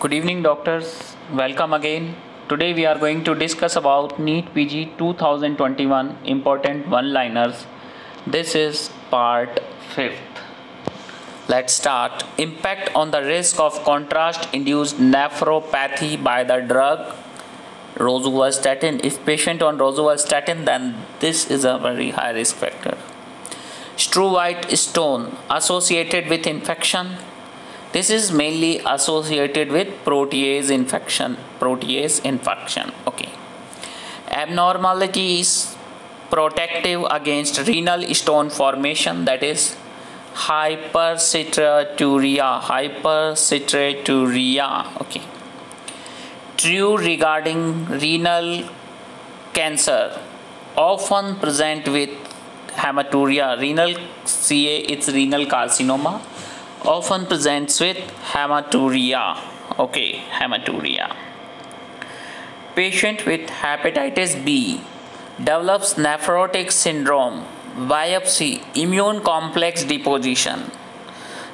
Good evening doctors. Welcome again. Today we are going to discuss about NEET PG 2021 important one-liners. This is part 5th. Let's start. Impact on the risk of contrast induced nephropathy by the drug rosuvastatin. If patient on rosuvastatin then this is a very high risk factor. Struvite stone associated with infection this is mainly associated with Proteus infection Proteus infection okay. Abnormalities protective against renal stone formation that is hypercitraturia hypercitraturia okay. True regarding renal cancer often present with hematuria renal ca it's renal carcinoma often presents with hematuria. Okay hematuria. Patient with hepatitis b develops nephrotic syndrome biopsy immune complex deposition.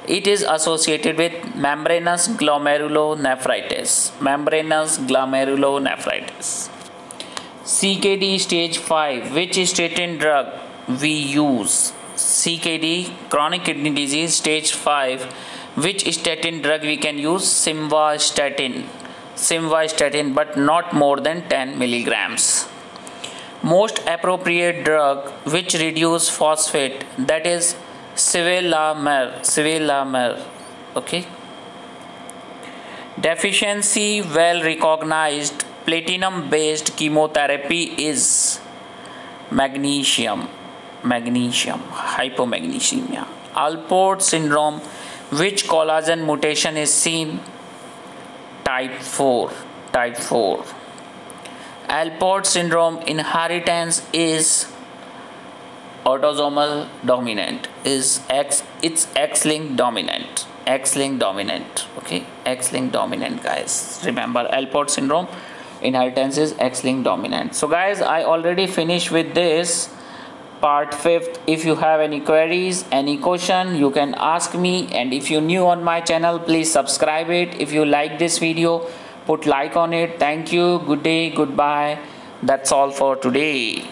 It is associated with membranous glomerulonephritis. Membranous glomerulonephritis. CKD stage 5 which statin drug we use CKD chronic kidney disease stage 5 which statin drug we can use? Simvastatin. Simvastatin but not more than 10 milligrams. Most appropriate drug which reduce phosphate that is sevelamer sevelamer okay? Deficiency well recognized platinum based chemotherapy is magnesium magnesium hypomagnesemia alport syndrome which collagen mutation is seen? Type 4 type 4 alport syndrome inheritance is autosomal dominant is x it's x-linked dominant x-linked dominant okay? X-linked dominant guys. Remember alport syndrome inheritance is x-linked dominant. So guys i already finished with this part 5th if you have any queries any question you can ask me. And if you new on my channel please subscribe it. If you like this video put like on it. Thank you. Good day. Goodbye. That's all for today